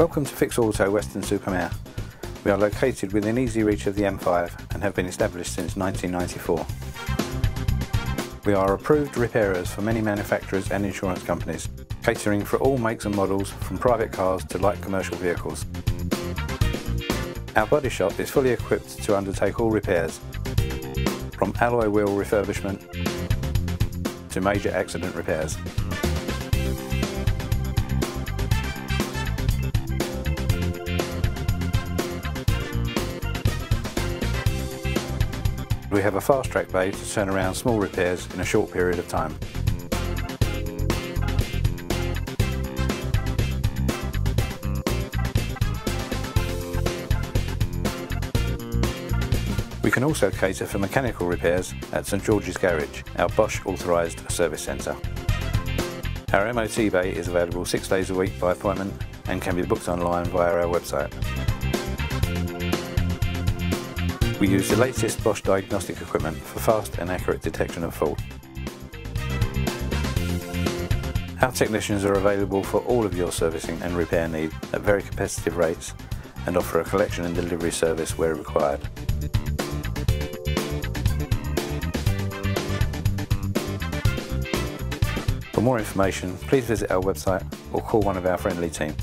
Welcome to Fix Auto Weston-Super-Mare. We are located within easy reach of the M5 and have been established since 1994. We are approved repairers for many manufacturers and insurance companies, catering for all makes and models from private cars to light commercial vehicles. Our body shop is fully equipped to undertake all repairs, from alloy wheel refurbishment to major accident repairs. We have a fast track bay to turn around small repairs in a short period of time. We can also cater for mechanical repairs at St George's Garage, our Bosch authorised service centre. Our MOT bay is available six days a week by appointment and can be booked online via our website. We use the latest Bosch diagnostic equipment for fast and accurate detection of fault. Our technicians are available for all of your servicing and repair needs at very competitive rates and offer a collection and delivery service where required. For more information, please visit our website or call one of our friendly team.